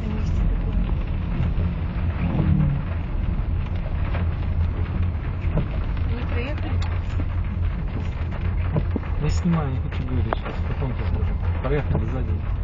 этом месте такое. Вы приехали? Я снимаю, я хочу говорить сейчас, потом расскажу. Проехали сзади.